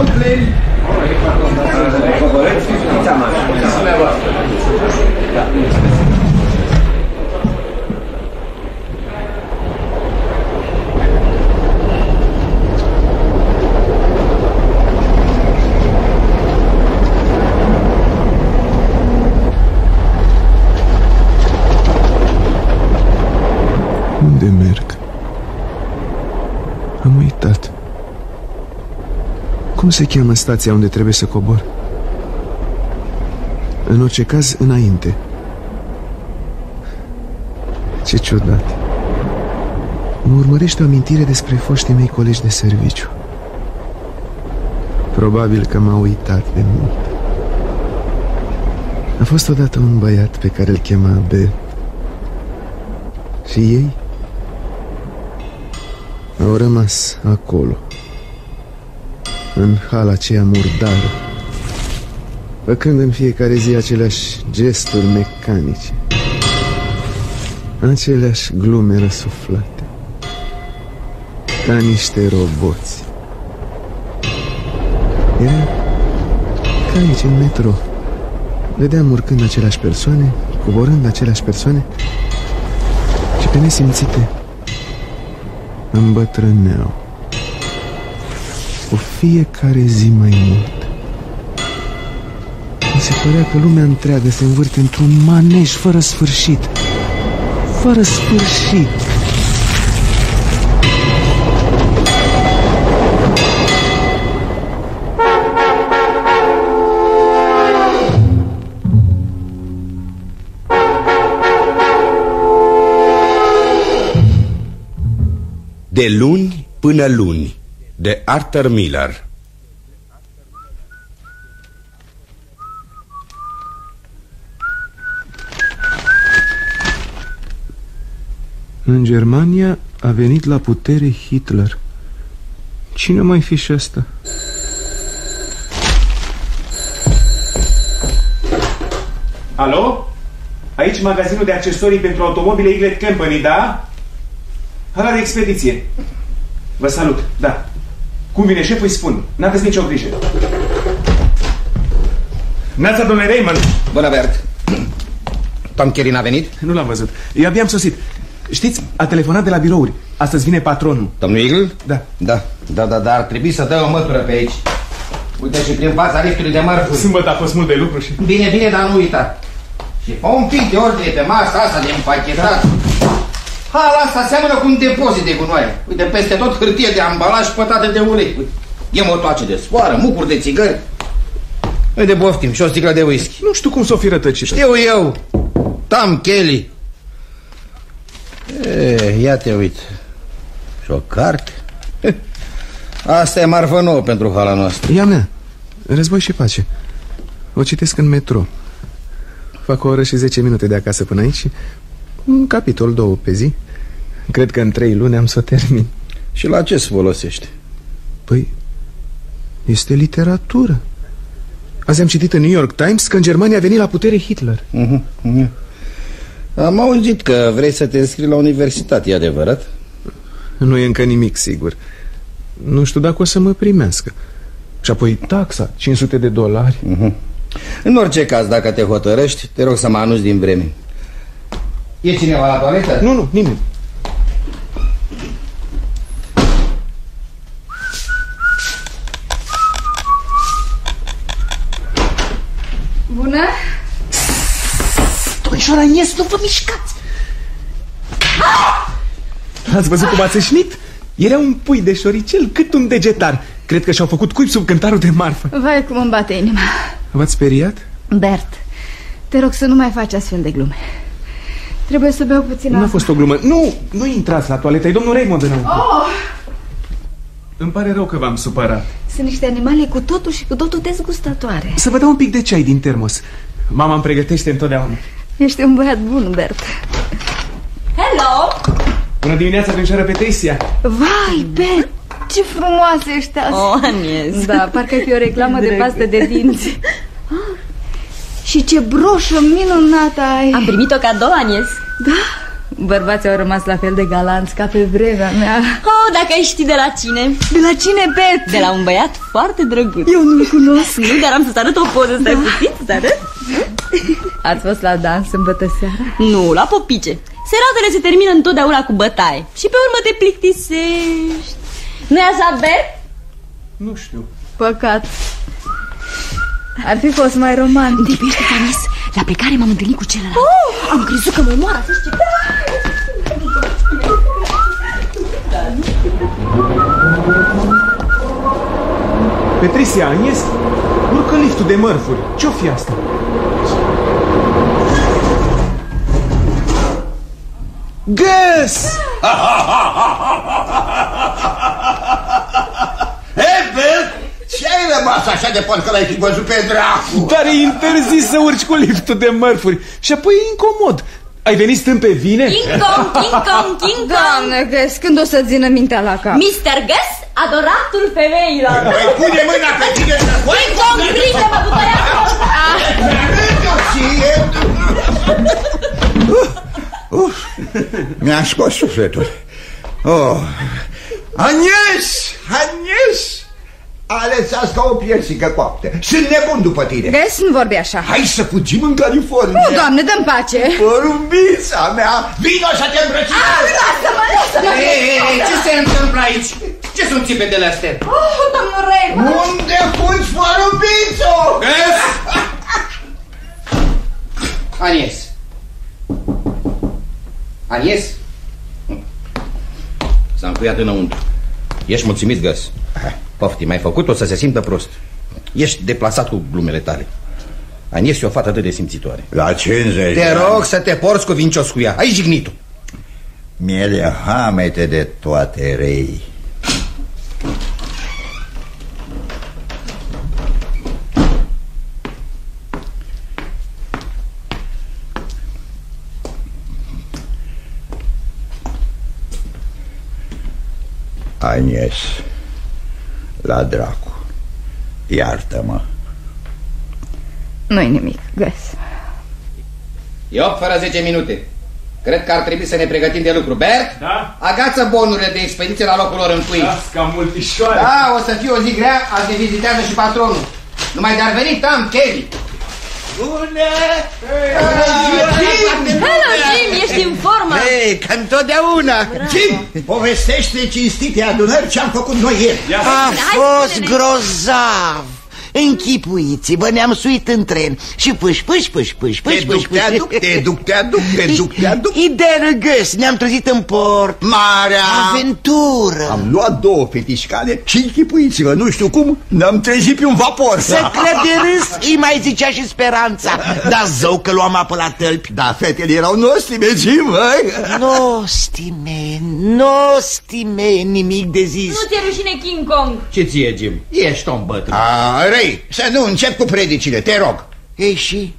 Brooklyn! Unde merg? Am uitat. Cum se cheamă stația unde trebuie să cobor? În orice caz, înainte. Ce ciudat. Mă urmărește o amintire despre foștii mei colegi de serviciu. Probabil că m-a uitat de mult. A fost odată un băiat pe care îl chema Bert. Și ei au rămas acolo, în hala aceea murdară, făcând în fiecare zi aceleași gesturi mecanice, aceleași glume răsuflate, ca niște roboți. Era ca aici, în metro. Vedeam urcând aceleași persoane, coborând aceleași persoane și pe nesimțite îmbătrâneau cu fiecare zi mai mult. Mi se părea că lumea întreagă se învârte într-un manej fără sfârșit. Fără sfârșit. De luni până luni de Arthur Miller În Germania a venit la putere Hitler. Cine mai fi și ăsta? Alo? Aici magazinul de accesorii pentru automobile Eaglet Company, da? Hala de expediție. Vă salut, da. Cum vine șeful, îi spun. N-aveți nicio grijă. Neața, domnule Raymond. Bună, Bert. Tom Kerin a venit? Nu l-am văzut. Eu abia am sosit. Știți, a telefonat de la birouri. Astăzi vine patronul. Domnul Eagle? Da. Da, da, da, dar ar trebui să dă o mătură pe aici. Uite și prin fața liftului de mărfuri. Sâmbătă a fost mult de lucru și... Bine, bine, dar nu uita. Și fă un pic de ordine pe masa asta de împachetat. Hala asta seamănă cu un depozit de gunoaie. Uite, peste tot hârtie de ambalaj pătate de ulei. Uite, E motoace de sfoară, mucuri de țigări. Uite, boftim și o sticlă de whisky. Nu știu cum s-o fi rătăcită. Știu eu. Tam Kelly. E, ia te uit. Și o carte. Asta e marfă nouă pentru hala noastră. Ea mea. Război și pace. O citesc în metro. Fac o oră și 10 minute de acasă până aici și un capitol, două pe zi. Cred că în trei luni am să o termin. Și la ce se folosește? Păi, este literatură. Azi am citit în New York Times că în Germania a venit la putere Hitler. Uh -huh, uh -huh. Am auzit că vrei să te înscrii la universitate, e adevărat? Nu e încă nimic sigur. Nu știu dacă o să mă primească. Și apoi taxa, 500 de dolari. Uh -huh. În orice caz, dacă te hotărăști, te rog să mă anunți din vreme. E cineva la toaletă? Nu, nu, nimeni. Bună? Domnișoara Ines, nu vă mișcați! Ați văzut cum ați țâșnit? Era un pui de șoricel cât un degetar. Cred că și-au făcut cuib sub cântarul de marfă. Vai cum îmi bate inima. V-ați speriat? Bert, te rog să nu mai faci astfel de glume. Trebuie să beau puțin Nu a fost o glumă. Nu, nu intrați la toaletă, e domnul Raymond înăuntru. Oh! Îmi pare rău că v-am supărat. Sunt niște animale cu totul și cu totul dezgustătoare. Să vă dau un pic de ceai din termos. Mama îmi pregătește întotdeauna. Ești un băiat bun, Bert. Hello! Bună dimineața, domnișoară Petricia. Vai, Bert, ce frumoasă ești azi. Oh, Anies. Da, parcă fi o reclamă de pastă de dinți. Și ce broșă minunată ai. Am primit-o cadou, Anies. Da? Bărbații au rămas la fel de galanți ca pe vremea mea Oh, dacă ai ști de la cine De la cine, Bet? De la un băiat foarte drăguț Eu nu-l cunosc Nu, dar am să-ți arăt o poză, stai da. puțin, să arăt Ați fost la dans sâmbătă seara? Nu, la popice Seratele se termină întotdeauna cu bătaie Și pe urmă te plictisești Nu-i așa, Bet? Nu știu Păcat Ar fi fost mai romantic Debește, Tanis La plecare m-am întâlnit cu celălalt oh! Am crezut că mă moară, să știi Petricia, Agnes, urcă liftul de mărfuri. Ce-o fi asta? Gus! ce ai rămas așa de parcă l-ai fi văzut pe dracu? Dar e interzis să urci cu liftul de mărfuri și apoi e incomod. Ai venit stând pe vine? King Kong, King Kong, King Kong Doamne, Gus, când o să țină mintea la cap? Mr. Gus, adoratul femeilor Păi pune mâna pe tine să King Kong, prinde-mă cu tăiatul Mi-a scos sufletul. Oh. Agnes! Agnes! Alețați ca o piersică coaptă. Sunt nebun după tine. Gus, nu vorbi așa Hai să fugim în California. Nu, doamne, dă-mi pace Porumbița mea, vino să te îmbrățișezi! Lasă-mă, lasă-mă Ei, ei, ei, ce se întâmplă aici? Ce sunt țipetele astea? Oh, domnul Raymond Unde fugi, porumbițo? Anies. Anies? S-a încuiat înăuntru. Ești mulțumit, Găs? Poftim, mai făcut-o să se simtă prost. Ești deplasat cu glumele tale. Anies e o fată atât de simțitoare. La 50 Te rog să te porți cuvincios cu ea. Ai jignit-o. Miele hamete de toate rei. Agnes, la dracu, iartă-mă. Nu-i nimic, Gus E 8 fără 10 minute. Cred că ar trebui să ne pregătim de lucru. Bert? Da? Agață bonurile de expediție la locul lor în cui. Las ca multișoare. Da, o să fie o zi grea, azi ne vizitează și patronul. Numai de-ar veni Tam Kelly. Bună! Hello, Jim, ești în formă Ei, ca întotdeauna. Jim, povestește cinstite adunări ce-am făcut noi ieri. A Hai, fost spune-ne. grozav Închipuiți-vă, ne-am suit în tren Și pâș, pâș, pâș, pâș, pâș, Te pâș, duc, te aduc, te duc, te aduc, te duc, te aduc. Ideea găs, ne-am trezit în port Marea! Aventură Am luat două fetișcale și închipuiți-vă, nu știu cum, ne-am trezit pe un vapor. Să cred de râs, îi mai zicea și speranța Dar zău că luam apă la tălpi Da, fetele erau noștri, mergim, măi. Nostime, nostime, nimic de zis Nu ți-e rușine King Kong Ce ție, Jim? Ești om bătrân. A, răi, să nu încep cu predicile, te rog. Ei și,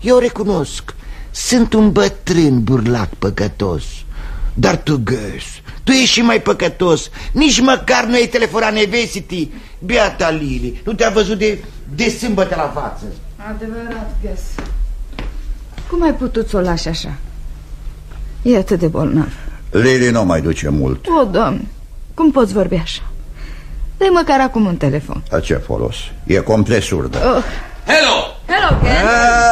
eu recunosc, sunt un bătrân burlac păcătos Dar tu, găs, tu ești și mai păcătos Nici măcar nu ai telefonat nevestii Beata Lili, nu te-a văzut de, de sâmbătă la față Adevărat, Gus Cum ai putut să o lași așa? E atât de bolnav Lili nu mai duce mult. O, doamne, cum poți vorbi așa? Dă măcar acum un telefon La ce folos? E complet surdă. oh. Hello! Hello, Ken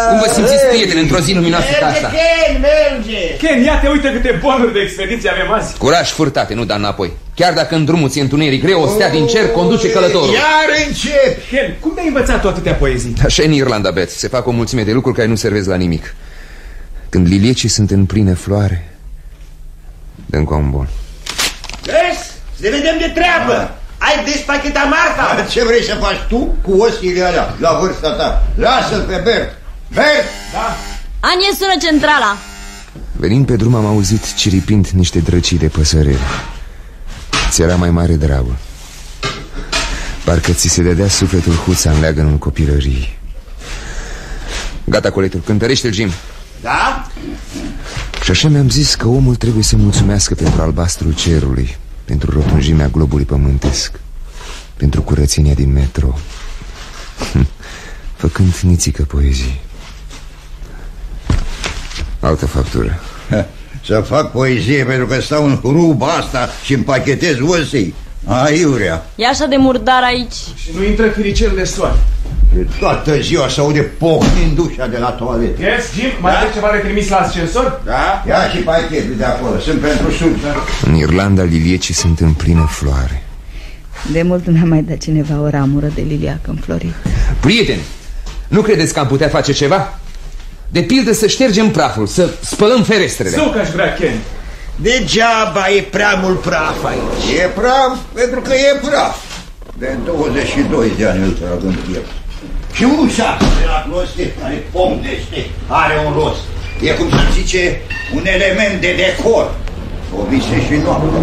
Cum vă simțiți, prieteni, într-o zi luminoasă ca asta? Ken, merge Ken, ia te uite câte bonuri de expediție avem azi. Curaj furtate, nu da înapoi. Chiar dacă în drumul ți întuneric greu, o stea din cer conduce călătorul. Iar încep! Ken, cum te-ai învățat tu atâtea poezii? Așa e în Irlanda, Bet. Se fac o mulțime de lucruri care nu servesc la nimic. Când liliecii sunt în plină floare, dă încă un bon. Vezi? Să ne vedem de treabă! Ai despachetat marfa? Ce vrei să faci tu cu ostiile alea la vârsta ta? Lasă-l pe Bert! Bert! Anie sună centrala Venind pe drum am auzit ciripind niște drăcii de păsărele. Ți era mai mare dragul. Parcă ți se dădea sufletul huța în leagănul copilăriei. Gata, coletul, cântărește-l, Jim. Da? Și așa mi-am zis că omul trebuie să mulțumească pentru albastrul cerului, pentru rotunjimea globului pământesc, pentru curățenia din metro, făcând nițică poezii. Altă factură. Să fac poezie pentru că stau în ruba asta și împachetez osii. Aiurea. E așa de murdar aici. Și nu intră firicel de soare. Toată ziua se aude pocnind dușa de la toaletă. Yes, Jim, mai da? ceva de trimis la ascensor? Da? Ia și pachetul de acolo, sunt pentru sub. În Irlanda liliecii sunt în plină floare. De mult nu mi-a mai dat cineva o ramură de liliac înflorit. Prieteni, nu credeți că am putea face ceva? De pildă să ștergem praful, să spălăm ferestrele. Sau că aș vrea, Ken. Degeaba e prea mult praf aici. E praf pentru că e praf. De 22 de ani îl trag în piept. Și ușa de la closet care pomnește are un rost. E cum să zice un element de decor. O vise și noapte.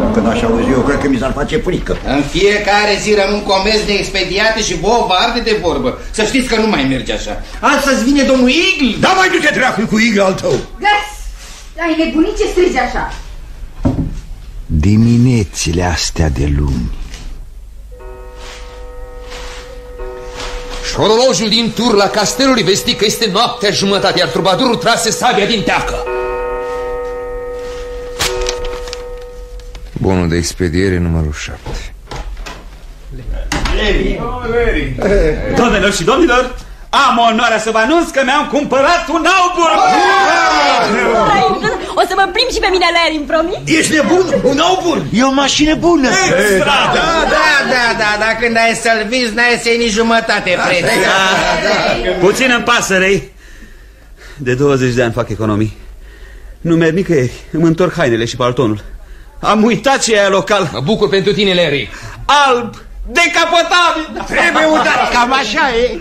Dacă n-aș auzi eu, cred că mi s-ar face frică. În fiecare zi rămân comenzi de expediate și vouă vă arde de vorbă. Să știți că nu mai merge așa. Astăzi vine domnul Igl. Da, mai du-te dracul cu Igl al tău. Gas! Ai nebunit ce strizi așa? Diminețile astea de luni. Și orolojul din tur la castelul îi vesti că este noaptea jumătate, iar trubadurul trase sabia din teacă. Bunul de expediere numărul 7. Levi. Oh, Larry. Doamnelor și domnilor, am onoarea să vă anunț că mi-am cumpărat un aubur! O să mă plimb și pe mine, Larry, îmi promit? Ești nebun? Un aubur? E o mașină bună. Extra! Da, da, da, da, dar când ai să-l vizi, n-ai să iei nici jumătate preț. Puțin în pasărei. De 20 de ani fac economii. Nu merg nicăieri. Îmi întorc hainele și paltonul. Am uitat ce e local. Mă bucur pentru tine, Larry. Alb! Decapotabil! Trebuie udat, cam așa e.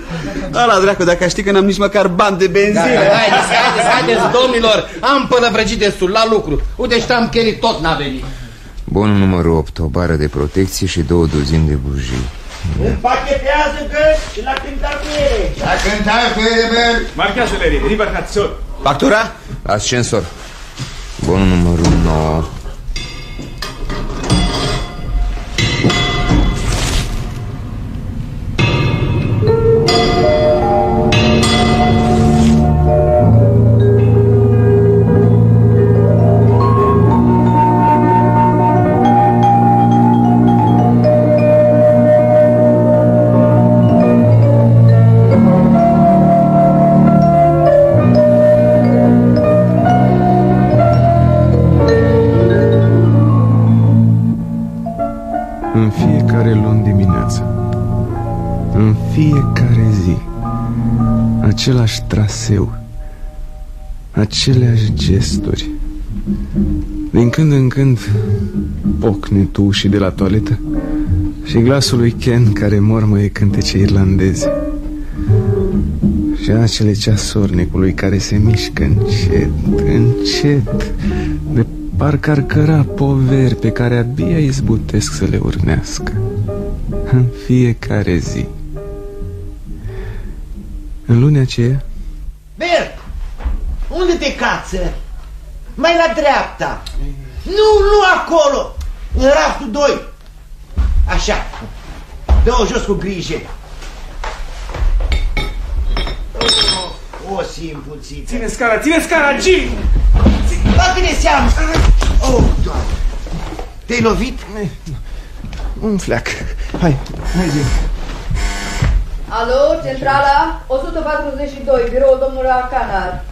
Da, la dracu, dacă știi că n-am nici măcar bani de benzină. Da, haideți, haideți, haideți, domnilor, am pălăvrăgit destul la lucru. Uite, ștam Kelly tot n-a venit. Bunul numărul 8, o bară de protecție și două dozini de bujii. Împachetează că și la cântar cu ele. La cântar cu ele, Bel. Marchează, Larry. River Hudson. Factura? Ascensor. Bunul numărul 9. Traseu Aceleași gesturi. Din când în când Pocnetul ușii de la toaletă Și glasul lui Ken care mormăie cântece irlandeze Și acele ceasornicului care se mișcă încet, încet De parcă ar căra poveri pe care abia izbutesc să le urnească. În fiecare zi. În lunea aceea Bert, unde te cață? Mai la dreapta. Nu, nu acolo. În raftul 2. Așa. Dă-o jos cu grijă. O, o simpuțiță. Ține scara, ține scara, Jim! Bagă-ne seamă. Oh, doamne. Te-ai lovit? Un fleac Hai, hai zi Alo, centrala 142, biroul domnului Arcanar.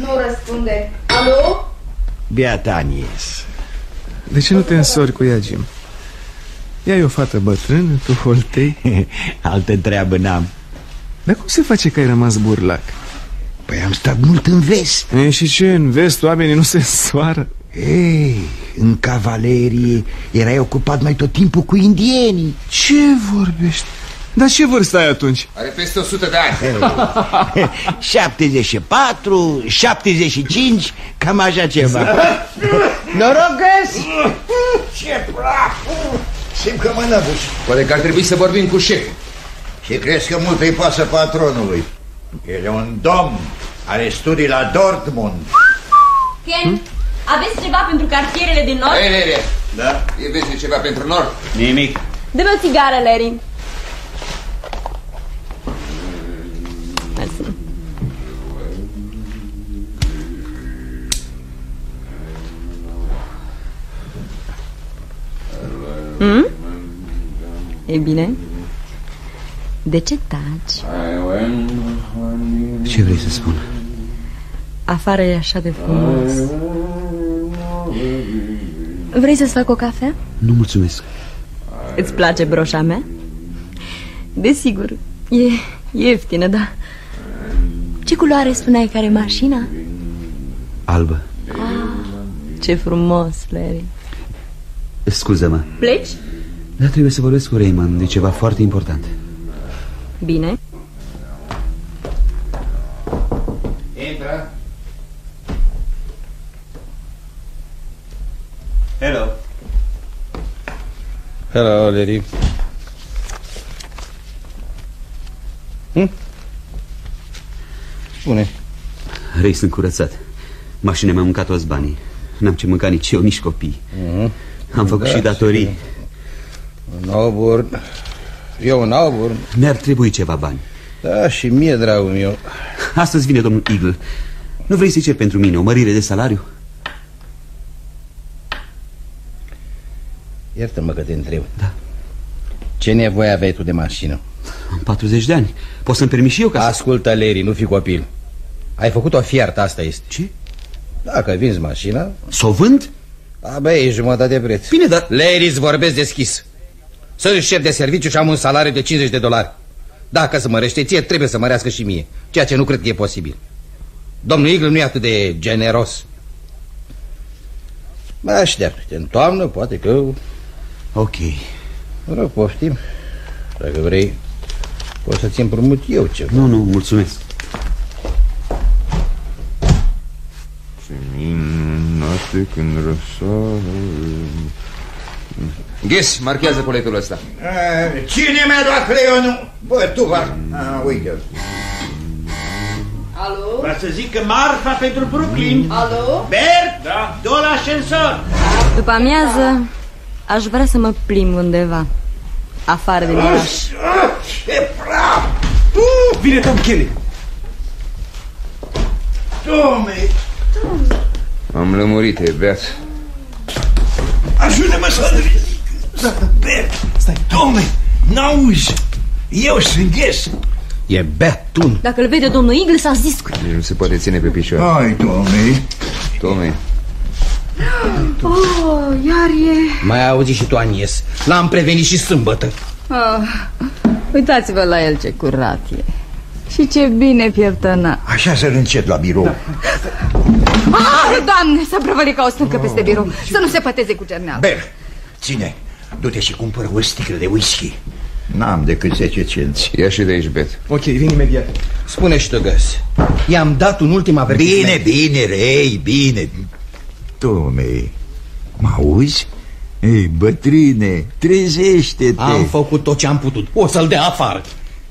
Nu răspunde. Alo? Beata Anies. De ce nu te însori cu ea, Jim? Ea e o fată bătrână, tu holtei Altă treabă n-am. Dar cum se face că ai rămas burlac? Păi am stat mult în vest. E, și ce, în vest oamenii nu se însoară? Ei, în cavalerie erai ocupat mai tot timpul cu indienii. Ce vorbești? Dar ce vârstă ai atunci? Are peste 100 de ani. 74, 75, cam așa ceva. Noroc găs! Ce praf! Simt că mă năbuș. Poate că ar trebui să vorbim cu șeful. Și crezi că mult îi pasă patronului? El e un domn, are studii la Dortmund. Ken, aveți ceva pentru cartierele din nord? Ei, Larry, Da? e vezi ceva pentru nord? Nimic. Dă-mi o țigară, Larry. Hmm? E bine De ce taci? Ce vrei să spun? Afară e așa de frumos Vrei să-ți fac o cafea? Nu mulțumesc Îți place broșa mea? Desigur, e ieftină, da Ce culoare spuneai care e mașina? Albă Ce frumos, Larry Scuză-mă Pleci? Dar trebuie să vorbesc cu Raymond de ceva foarte important Bine Intră. Hello Hello, Larry. Hm? Spune. Rei sunt curățat Mașina mi-a mâncat toți banii N-am ce mânca nici eu, nici copii Mm-hmm. Am făcut Da, și datorii și- În Auburn. Eu în Auburn. Mi-ar trebui ceva bani Da, și mie, dragul meu. Astăzi vine domnul Eagle Nu vrei să-i cer pentru mine o mărire de salariu? Iartă-mă că te întreb. Da. Ce nevoie aveai tu de mașină? Am 40 de ani Pot să-mi permit și eu ca să... Ascultă, Leri, nu fi copil. Ai făcut o fiartă, asta este. Ce? Dacă vinzi mașina... S-o vând? Da, bă, e jumătate de preț. Bine, dar... Leri, îți vorbesc deschis. Sunt șef de serviciu și am un salariu de 50 de dolari. Dacă se mărește ție, trebuie să mărească și mie. Ceea ce nu cred că e posibil. Domnul Eagle nu e atât de generos. Mă aștept. În toamnă, poate că... Ok. Mă rog, poftim. Dacă vrei, pot să-ți împrumut eu ceva. Nu, nu, mulțumesc. Ce minunate când răsare... Ghes, marchează colectul ăsta. Eh, Cine mi-a dat creionul? Bă, tu va... Ah, uite Alo? Va să zic că marfa pentru Brooklyn. Alo? Bert? Da. Du la ascensor. După amiază Aș vrea să mă plimb undeva Afară din oraș Ce praf! Vine Tom Kelly. Tome, Am lămurit, e beat. ajută-mă să ridic. Bert, stai. Tome, n-auzi. Eu sunt ghes. E beatun. Dacă îl vede domnul Eagle s-a zis cu Nici nu se poate ține pe picioare. Hai, Tome. Tome, Oh, iar e... Mai auzi și tu, Anies. L-am prevenit și sâmbătă. Oh, uitați-vă la el ce curat e. Și ce bine pieptăna. Așa să încet la birou. Ah, doamne, s-a prăvălit ca o stâncă peste birou. Să nu se păteze cu cerneală. Bert, ține. Du-te și cumpără o sticlă de whisky. N-am decât 10 cenți. ia și de aici, bet. Ok, vin imediat. Spune și tu, Găs. I-am dat un ultim avertisment. Bine, bine, rei, bine. Tome, mă auzi? Ei, bătrâne, trezește-te. Am făcut tot ce am putut. O să-l dea afară.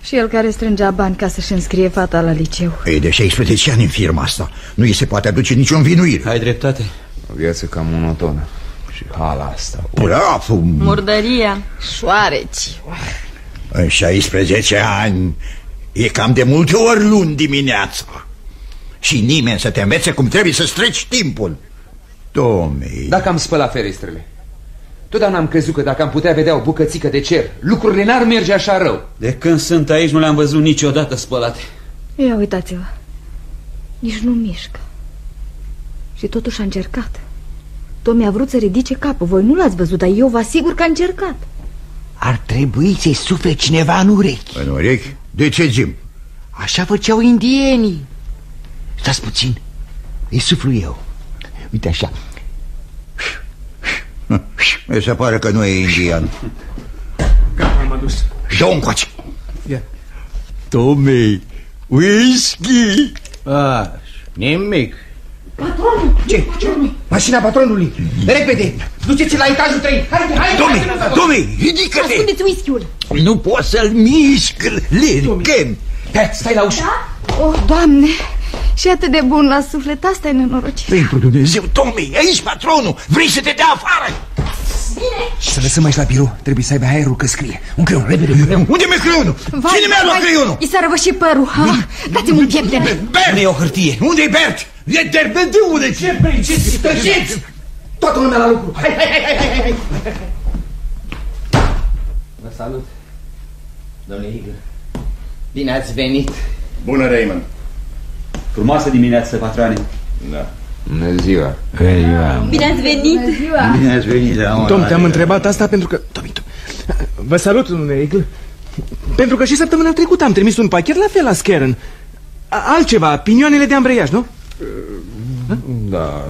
Și el care strângea bani ca să-și înscrie fata la liceu. E de 16 ani în firma asta. Nu îi se poate aduce nicio învinuire. Ai dreptate. O viață cam monotonă. Și hala asta. Bravo! Murdăria Șoareci. În 16 ani e cam de multe ori luni dimineața. Și nimeni să te învețe cum trebuie să streci timpul. Tome, Dacă am spălat ferestrele. Totdeauna am crezut că dacă am putea vedea o bucățică de cer, lucrurile n-ar merge așa rău. De când sunt aici nu le-am văzut niciodată spălate. Ia uitați-vă. Nici nu mișcă. Și totuși a încercat. Tomi a vrut să ridice capul. Voi nu l-ați văzut, dar eu vă asigur că a încercat. Ar trebui să-i sufle cineva în urechi în urechi? De ce, Jim? Așa făceau indienii Stați puțin Îi suflu eu Uite așa Mi se pare că nu e indian. Gata, am adus. Dă-o încoace. Ia. Tome, whisky. Ah, nimic. Patronul! Ce? Ce? Mașina patronului! Repede! Duceți la etajul 3! Haide, haide! Tome, haide, Tome, ridică-te! Ascundeți whisky-ul Nu poți să-l mișc, Lerken. Hai, stai la ușă! Oh, doamne, și atât de bun la suflet, asta e nenorocire. Pentru Dumnezeu, Tome, aici patronul, vrei să te dea afară? Și să lăsăm aici la birou. Trebuie să aibă aerul că scrie. Un creion, repede, un creion. Unde mi-e creionul? Cine mi-a luat creionul? I s-a răvășit părul. Ah, Dați-mi un piept de Bert! e o hârtie. Unde-i Bert? E derbede unde? Ce Tăceți! Toată lumea la lucru! Hai, hai, hai, hai, hai, hai! salut. Domnule Igor. Bine ați venit. Bună, Raymond. Frumoasă dimineață, patrone. Da. Bună ziua. Bine ați venit! Bună ziua! Bine ați venit, da, Tom, te-am întrebat asta pentru că... Tomi, Tomi. Vă salut, domnule Eagle. Pentru că și săptămâna trecută am trimis un pachet la fel la Skeren. A- Altceva, pinioanele de ambreiaj, nu? Da,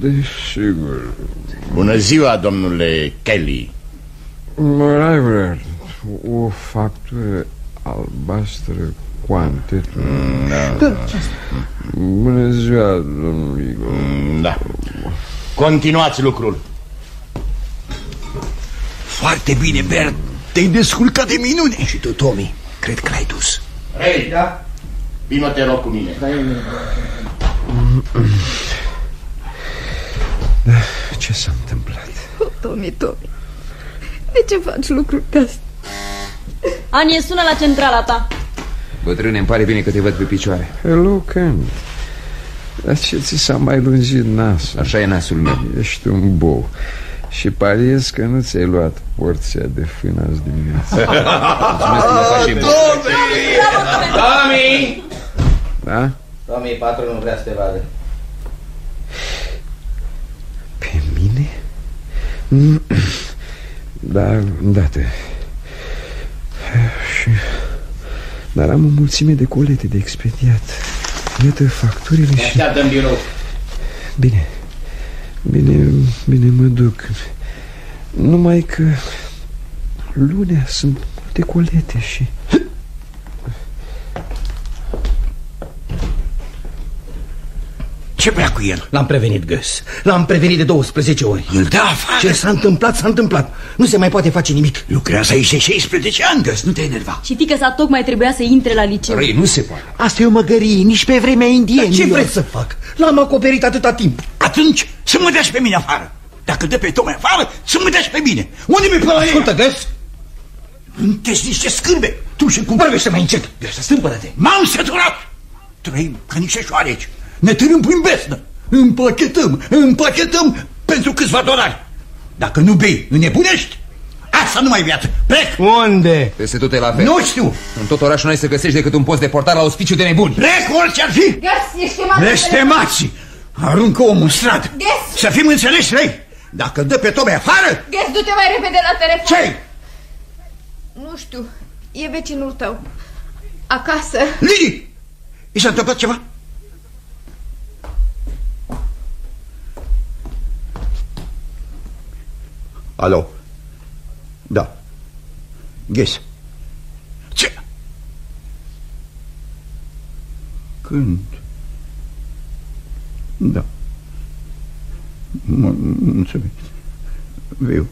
desigur. Bună ziua, domnule Kelly. Driver, o factură albastră quantet. Da. Bună ziua, domnul Igor. Da. Continuați lucrul. Foarte bine, Bert. Te-ai descurcat de minune. Și tu, Tommy, cred că l-ai dus. Ray, da? Vino te rog cu mine. Ce s-a întâmplat? Oh, Tomi, Tomi, de ce faci lucruri ca astea? Anie, sună la centrala ta. Bătrâne, îmi pare bine că te văd pe picioare Hello, Ken. Dar ce ți s-a mai lungit nasul? Așa e nasul meu Ești un bou. Și pariez că nu ți-ai luat porția de fân azi dimineață. Mulțumesc că mă faci bine Tommy! Da? Tommy, patronul vrea să te vadă. Pe mine? Mm, Da, îndată. Și... Dar am o mulțime de colete de expediat. Iată facturile Ne și... așteaptă în birou. Bine, bine, bine mă duc. Numai că lunea sunt multe colete și... Ce vrea cu el? L-am prevenit, Gus. L-am prevenit de 12 ori. Îl dă afară. Ce s-a întâmplat, s-a întâmplat. Nu se mai poate face nimic. Lucrează aici de 16 ani, Gus, nu te enerva. Și fică sa tocmai trebuia să intre la liceu. Răi, nu se poate Asta e o măgărie, nici pe vremea indienilor. Ce vreți să fac? L-am acoperit atâta timp. Atunci să mă dea și pe mine afară. Dacă dă pe Tome afară, să mă dea și pe mine. Unde mi-e pe la Ascultă, Gus. Nu te niște scârbe. Tu și cum... Vorbește mai încet. Gus, stâmpără-te. M-am săturat. Trăim ca niște șoareci. Ne târâm prin besnă. Împachetăm, împachetăm pentru câțiva dolari. Dacă nu bei, înnebunești. Asta nu mai viață. Plec. Unde? Peste tot e la fel Nu știu. În tot orașul n-ai să găsești decât un post de portar la ospiciu de nebuni Plec orice ar fi. Gas, ești chemat Blestemați! Aruncă omul în stradă. Gas! Să fim înțeleși, răi. Dacă dă pe Tome afară, Gas, du-te mai repede la telefon ce Nu știu, e vecinul tău Acasă Lili! I s-a întâmplat ceva? Alo? Da. Ghes. Ce? Când? Da. Mă, mulțumesc. Viu.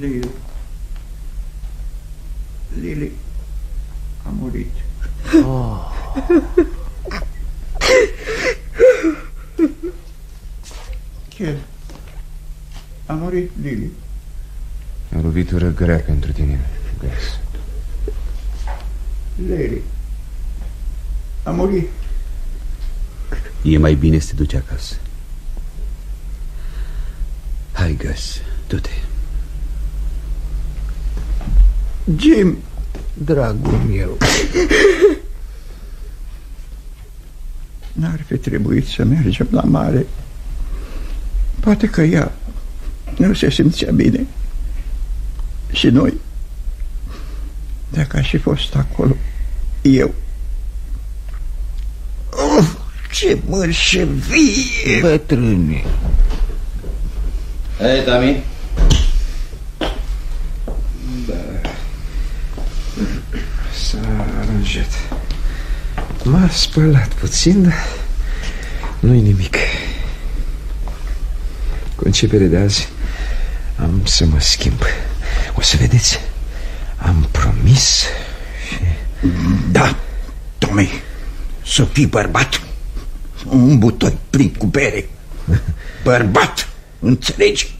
Lili. Lili a murit. Chiar. A murit Lili. A lovitură grea pentru tine Gus. Lili. A murit. E mai bine să te duci acasă. Hai, Gus, du-te. Jim, dragul meu. N-ar fi trebuit să mergem la mare. Poate că ea nu se simțea bine. Și noi, dacă aș fi fost acolo, eu. Of, ce mărșăvie! Bătrâne. Ei, Tami? S-a aranjat. M-a spălat puțin, dar nu-i nimic. Cu începere de azi am să mă schimb. O să vedeți, am promis și... Da, Tomei, să fii bărbat. Un butoi plin cu bere. Bărbat, înțelegi?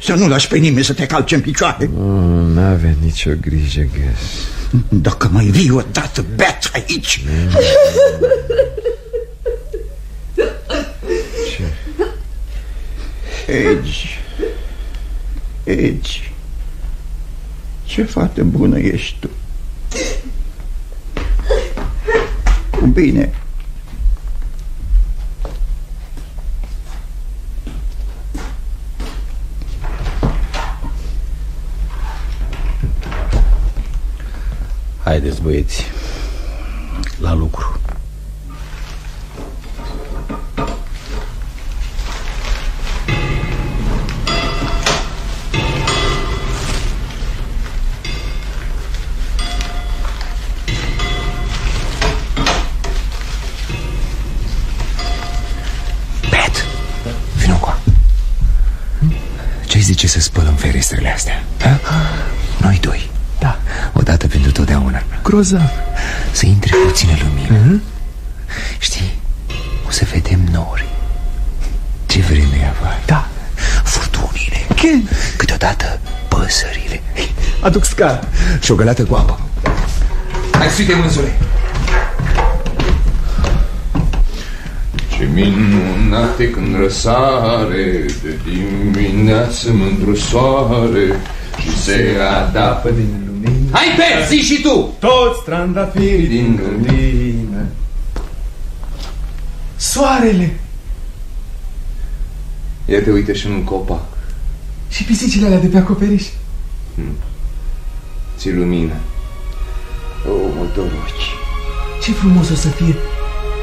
Să nu lași pe nimeni să te calce în picioare. Oh, N-avea nicio grijă, Gus Dacă mai vii odată, beat aici. Ce? Egi. Egi. Ce fată bună ești tu. Cu bine Haideți, băieți, la lucru. Grozav. Să intre puțină lumină. Uh -huh. Știi, o să vedem nori. Ce vreme e afară. Da. Furtunile. Ken Câteodată păsările. Aduc scară. Și o găleată cu apă. Hai, suite mânzule. Ce minunate când răsare De dimineață mândru soare Și se adapă din lumină Hai, Pet, zi și tu! Toți trandafirii din lumină Soarele. Ia te uite și în copac. Și pisicile alea de pe acoperiș. Hmm. Ți lumină. O, mă doroci Ce frumos o să fie.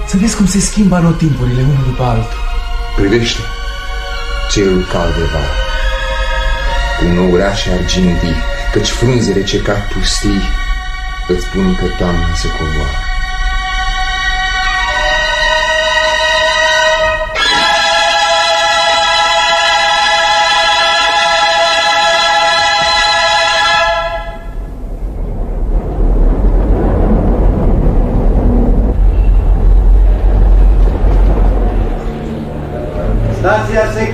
Să vezi cum se schimbă anotimpurile unul după altul. Privește. Cerul cald de vară. Cu nourașe argintii Căci frunzele ce ca pustii Îți spun că toamna se coboară Stația se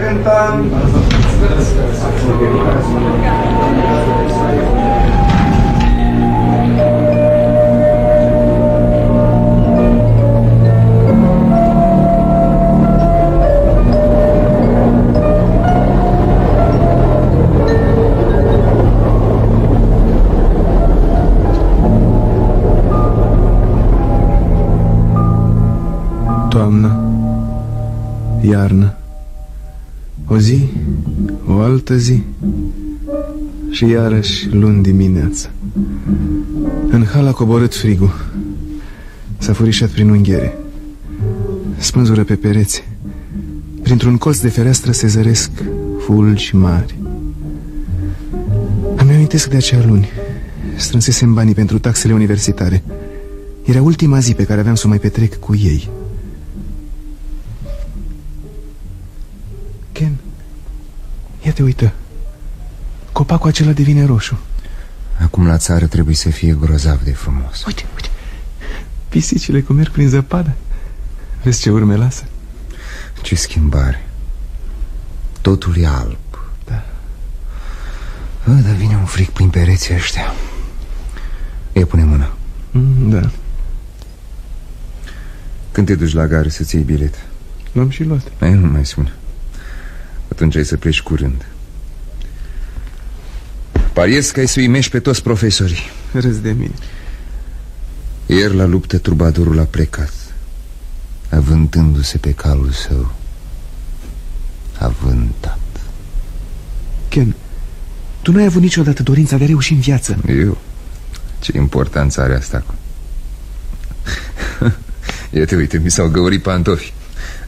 altă zi. Și iarăși luni dimineață. În hal a coborât frigul. S-a furișat prin unghiere. Spânzură pe pereți. Printr-un colț de fereastră se zăresc fulgi mari. Îmi amintesc de acea luni. Strânsesem banii pentru taxele universitare. Era ultima zi pe care aveam să o mai petrec cu ei ia te uită. Copacul acela devine roșu. Acum la țară trebuie să fie grozav de frumos. Uite, uite. Pisicile cum merg prin zăpadă. Vezi ce urme lasă? Ce schimbare. Totul e alb. Da. Bă, dar vine un fric prin pereții ăștia. E pune mâna. Mm, Da. Când te duci la gară să-ți iei bilet? L-am și luat. Ei, nu mai spune Atunci ai să pleci curând. Pariez că ai să uimești pe toți profesorii. Râzi de mine. Ieri la luptă trubadurul a plecat Avântându-se pe calul său. Avântat Ken, tu nu ai avut niciodată dorința de a reuși în viață. Eu? Ce importanță are asta cu... Ia te uite, mi s-au găurit pantofi.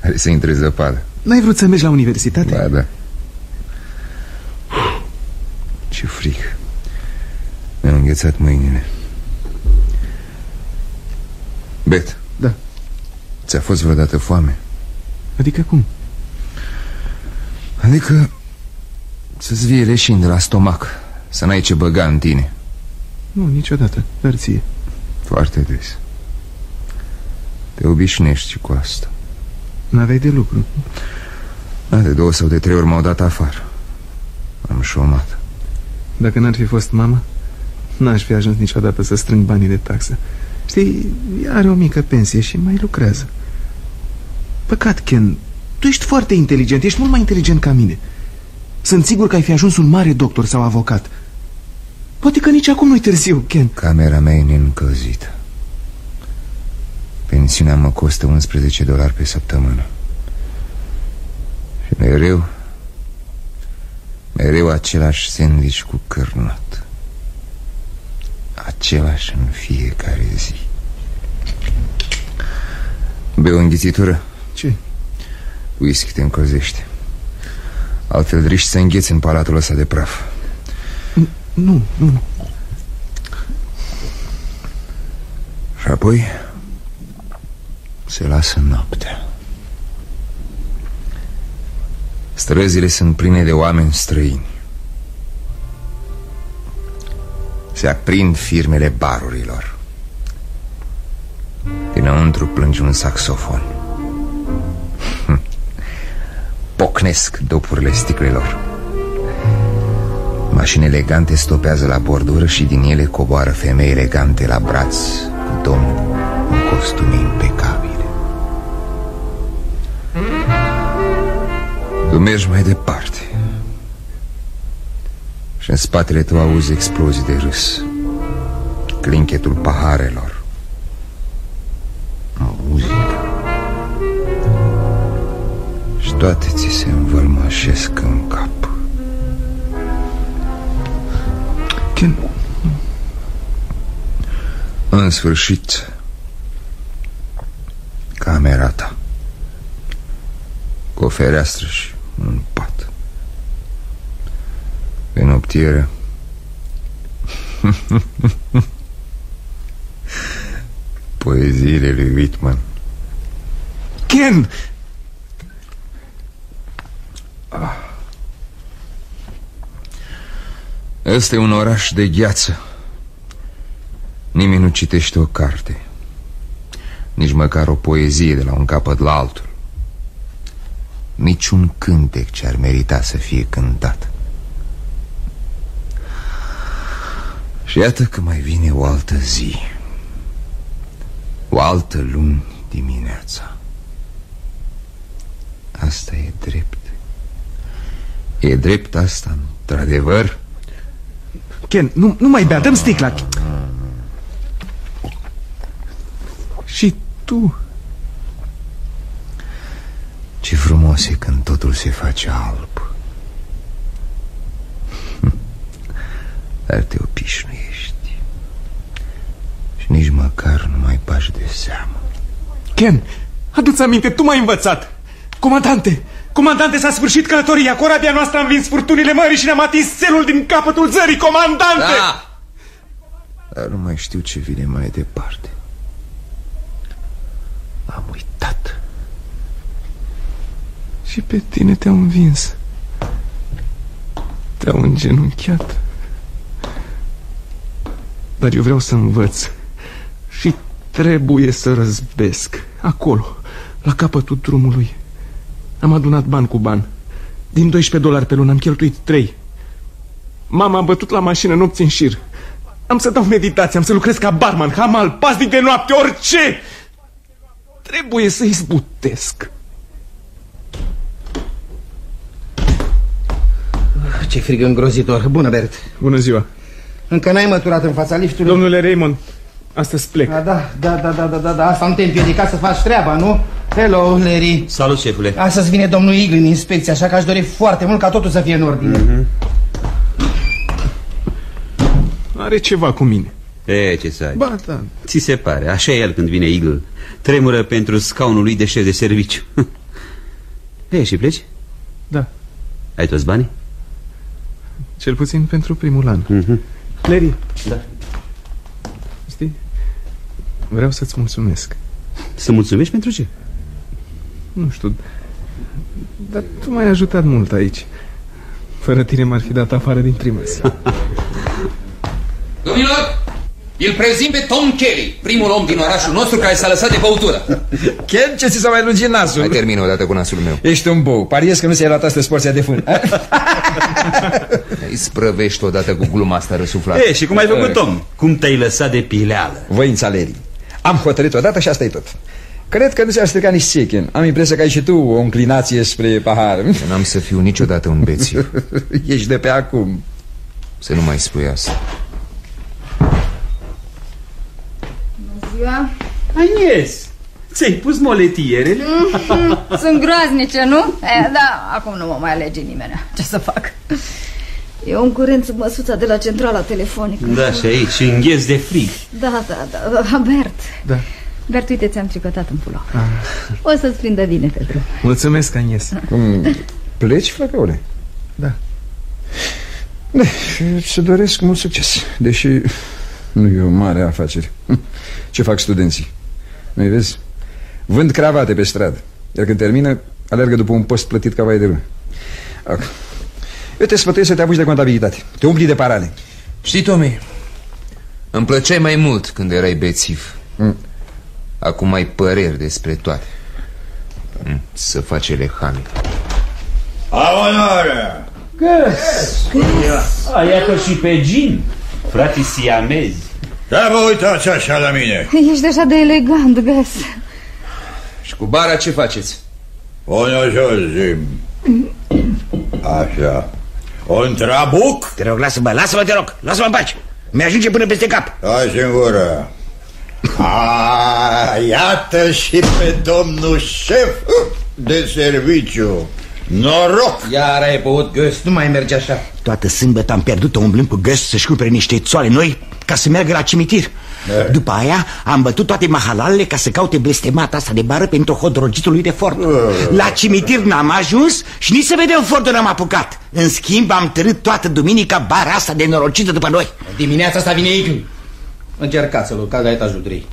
Are să intre zăpadă N-ai vrut să mergi la universitate? Ba, da. Ce fric. Mi-au înghețat mâinile. Bet. Da. Ți-a fost vreodată foame? Adică cum? Adică Să-ți vie leșin de la stomac Să n-ai ce băga în tine. Nu, niciodată, dar ție. Foarte des. Te obișnuiești și cu asta N-aveai de lucru Da, de două sau de trei ori m-au dat afară Am Dacă n-ar fi fost mama, n-aș fi ajuns niciodată să strâng banii de taxă. Știi, are o mică pensie și mai lucrează. Păcat, Ken, tu ești foarte inteligent, ești mult mai inteligent ca mine. Sunt sigur că ai fi ajuns un mare doctor sau avocat. Poate că nici acum nu-i târziu, Ken. Camera mea e neîncălzită. Pensiunea mă costă 11 dolari pe săptămână. Și mereu, mereu același sandwich cu cârnat. Același în fiecare zi. Beu o înghițitură? Ce? Whisky te încălzește. Altfel riști să îngheți în palatul ăsta de praf. Nu, nu. Și apoi se lasă noaptea. Străzile sunt pline de oameni străini. Se aprind firmele barurilor. Dinăuntru plânge un saxofon. Pocnesc dopurile sticlelor. Mașini elegante stopează la bordură și din ele coboară femei elegante la braț cu domni în costume impecabile. Tu mergi mai departe. Și în spatele tău auzi explozii de râs, clinchetul paharelor, muzică și toate ți se învălmășesc în cap. Ken... În sfârșit, camera ta, cu o fereastră și un pat. Pe noptieră, poeziile lui Whitman. Ken! Ăsta e un oraș de gheață. Nimeni nu citește o carte. Nici măcar o poezie de la un capăt la altul. Niciun cântec ce ar merita să fie cântat. Și iată că mai vine o altă zi. O altă luni dimineața. Asta e drept. E drept asta, într-adevăr? Ken, nu, nu mai bea, dăm sticla Și tu Ce frumos e când totul se face alb. Dar te opișnuiești Și nici măcar nu mai bași de seamă. Ken, adu-ți aminte, tu m-ai învățat. Comandante, comandante, s-a sfârșit călătoria. Corabia noastră a învins furtunile mării și ne-am atins țelul din capătul zării Comandante! Da! Dar nu mai știu ce vine mai departe. Am uitat Și pe tine te-au învins. Te-au îngenunchiat. Dar eu vreau să învăț. Și trebuie să răzbesc. Acolo, la capătul drumului. Am adunat bani cu bani. Din 12 dolari pe lună am cheltuit 3 Mama a bătut la mașină nopți în șir. Am să dau meditație, am să lucrez ca barman, hamal, pasnic de noapte, orice! Trebuie să izbutesc Ce frig îngrozitor. Bună, Bert. Bună ziua. Încă n-ai măturat în fața liftului? Domnule Raymond, astăzi plec. Da, da, da, da, da, da, da, da. Asta nu te împiedica să faci treaba, nu? Hello, Larry. Salut, șefule. Astăzi vine domnul Igl în inspecție, așa că aș dori foarte mult ca totul să fie în ordine. Mm -hmm. Are ceva cu mine. E, ce să ai? Ba, da. Ți se pare, așa e el când vine Eagle. Tremură pentru scaunul lui de șef de serviciu. e, și pleci? Da. Ai toți banii? Cel puțin pentru primul an. Mm -hmm. Larry. Da. Știi? Vreau să-ți mulțumesc. Să mulțumești pentru ce? Nu știu, dar tu m-ai ajutat mult aici. Fără tine m-ar fi dat afară din primăs. Domnilor, îl prezint pe Tom Kelly, primul om din orașul nostru care s-a lăsat de băutură. Ken, ce ți s-a mai lungit nasul? Mai termin odată cu nasul meu. Ești un bou. Pariez că nu ți-ai luat astăzi porția de fân. Îi sprăvești odată cu gluma asta răsuflată E, și cum ai făcut, Tom? Cum te-ai lăsat de pileală? Voința Leri Am hotărât odată și asta e tot Cred că nu ți-ar strica nici Sechen Am impresia că ai și tu o înclinație spre pahar N-am să fiu niciodată un bețiv Ești de pe acum Să nu mai spui asta Bună ziua! Agnes, ți-ai pus moletierele? Sunt groaznice, nu? E, da, acum nu mă mai alege nimeni. Ce să fac? E un curent sub măsuța de la centrala telefonică Da, și aici, îngheț de frig Da, da, da, da, Bert Da. Bert, uite, ți-am tricotat în pulo Ah. O să-ți prindă bine pe drum Mulțumesc, Agnes Cum pleci, flăcăule? Da Da, și îți doresc mult succes Deși nu e o mare afacere Ce fac studenții? Nu vezi? Vând cravate pe stradă Iar când termină, alergă după un post plătit ca vai de lume Acum. Eu te sfătuiesc să te apuci de contabilitate Te umpli de parale Știi, Tomi, îmi plăceai mai mult când erai bețiv Mm. Acum ai păreri despre toate Mm, Să faci elehane A onoare! Găs! A, iată și pe Gin, fratii siamezi. Da, vă uitați așa la mine. Ești așa de elegant, Gas Și cu bara ce faceți? Pune jos, zim. Așa. Un trabuc? Te rog, lasă-mă, lasă-mă, te rog, lasă-mă în pace Mi-ajunge până peste cap Hai în gură. A, iată și pe domnul șef de serviciu. Noroc! Iar ai băut găs, nu mai merge așa Toată sâmbătă am pierdut-o umblând cu găs să-și cumpere niște țoale noi ca să meargă la cimitir Da. După aia am bătut toate mahalalele ca să caute blestemata asta de bară pentru hodrogitul lui de Ford La cimitir n-am ajuns și nici să vedem Fordul n-am apucat. În schimb am târât toată duminica bara asta de norocită după noi. Dimineața asta vine Igl Încercați-l, ca la etajul 3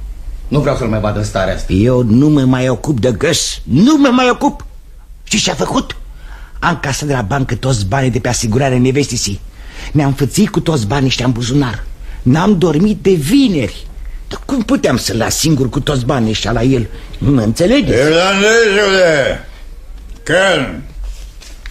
Nu vreau să-l mai vadă în starea asta. Eu nu mă mai ocup de găs. Nu mă mai ocup. Știți ce a făcut? Am casat de la bancă toți banii de pe asigurare nevestisii. Ne-am fățit cu toți banii ăștia în buzunar N-am dormit de vineri Dar cum puteam să-l las singur cu toți banii ăștia la el? Nu mă înțelegeți? Irlandezule, Ken,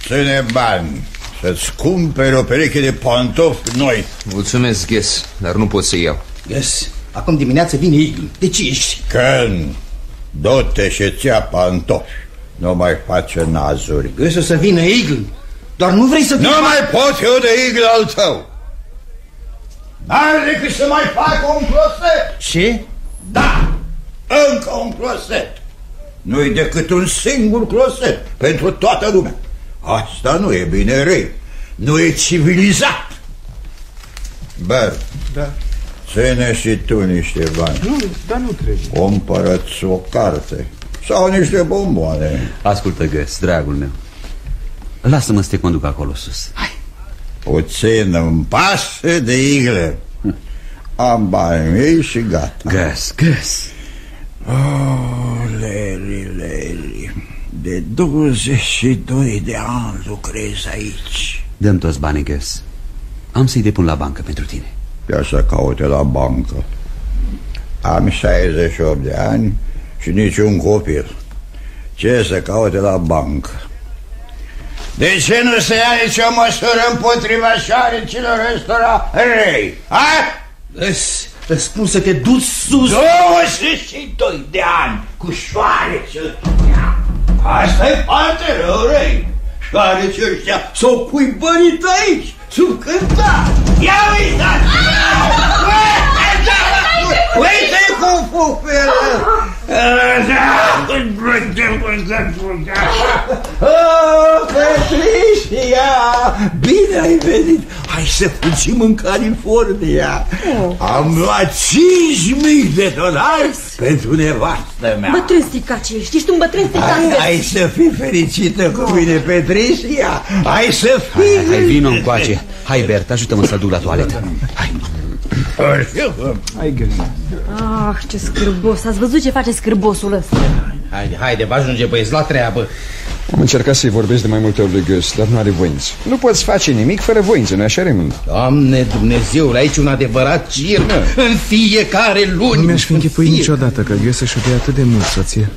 ține bani să-ți cumperi o pereche de pantofi noi. Mulțumesc, Ghes, dar nu pot să iau Găs, acum dimineață vine Igl De ce ești? Ken, du-te și ți-a pantofi. Nu mai face nazuri. Găs o să vină Igl Doar nu vrei să... Nu mai pot eu de igl al tău. N-are decât să mai fac un closet. Ce? Da, încă un closet. Nu-i decât un singur closet pentru toată lumea. Asta nu e bine rei. Nu e civilizat. Bert, Da. ține și tu niște bani. Nu, dar nu trebuie Cumpărăți o carte sau niște bomboane. Ascultă, Găs, dragul meu. Lasă-mă să te conduc acolo sus. Puțin îmi pasă de igle. Am banii mei și gata. Găs, Găs. Oh, Leri, Leri, de 22 de ani lucrez aici. Dăm toți banii, Găs. Am să-i depun la bancă pentru tine. Ia să caute la bancă. Am 68 de ani și niciun copil. Ce să caute la bancă? De ce nu se ia nicio măsură împotriva șaricilor ăstora rei? Ha? Găs, îți spun să te duci sus 22 de ani cu șoareci ăștia. asta e foarte rău, rei. Șoareci ăștia s-au cuibărit aici, sub cântar. Ia uitați! Uite-i cum fug pe el! Oh, Patricia! Bine ai venit! Hai să fugim în California! Am luat 5.000 de dolari pentru nevastă mea! Bătrân stricat ce ești, ești un bătrân stricat Hai, hai să fii fericită cu mine, Patricia! Hai să fii... Hai, hai, vino încoace. Hai, Bert, ajută-mă să duc la toaletă. Hai. Hai, Găs Ah, ce scârbos, ați văzut ce face scârbosul ăsta Haide, haide, vă ajunge băieți la treabă Am încercat să-i vorbesc de mai multe ori lui Găs, dar nu are voință Nu poți face nimic fără voință, nu așa, Raymond? Doamne Dumnezeule, aici un adevărat circ În fiecare luni Nu mi-aș fi în închipuit fie- niciodată că Găs își iubea atât de mult soție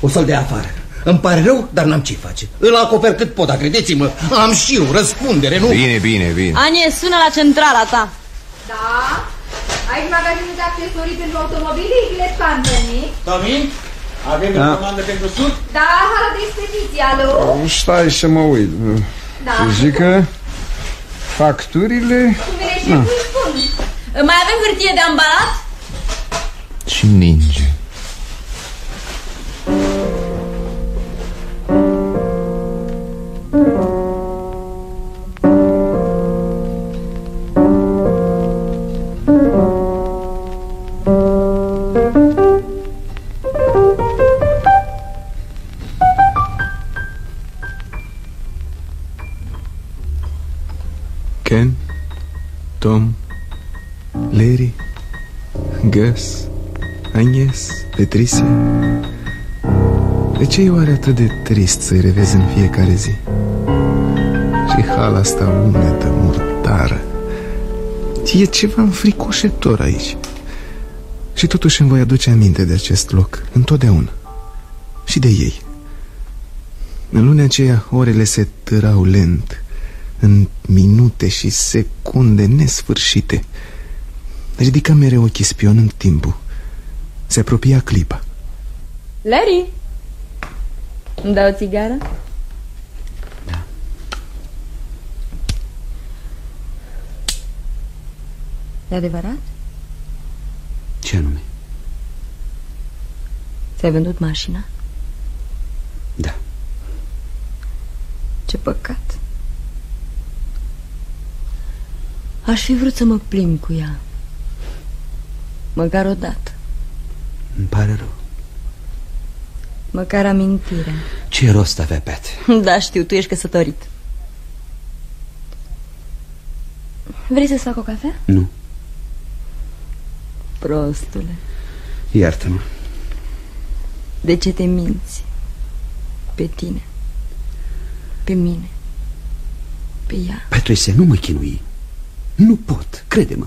O să-l dea afară Îmi pare rău, dar n-am ce face. Îl acoper cât pot, dar credeți-mă, am și eu răspundere, nu? Bine, bine, bine. Anie, sună la centrala ta. Da? Aici magazinul de accesorii pentru automobile Iglet Company. Domin, avem Da. o comandă pentru sud? Da, hala de expediție, alo? Stai să mă uit Da. Să zic că facturile Cum vine și Da. cum spun? Mai avem hârtie de ambalat? Și ninge. Agnes, Patricia De ce e oare atât de trist să-i revezi în fiecare zi? Și hala asta umedă, murdară E ceva înfricoșător aici Și totuși îmi voi aduce aminte de acest loc, întotdeauna Și de ei În lunea aceea orele se târau lent în minute și secunde nesfârșite. Ridica mereu ochii spionând timpul. Se apropia clipa. Larry, îmi dau o țigară? E adevărat? Ce anume? Ți-ai vândut mașina? Da. Ce păcat. Aș fi vrut să mă plimb cu ea. Măcar o dată. Îmi pare rău. Măcar amintirea. Ce rost avea, Pat? Da, știu, tu ești căsătorit. Vrei să-ți fac o cafea? Nu. Prostule, Iartă-mă. de ce te minți? Pe tine. Pe mine. Pe ea. Patricia, nu mă chinui. Nu pot, crede-mă.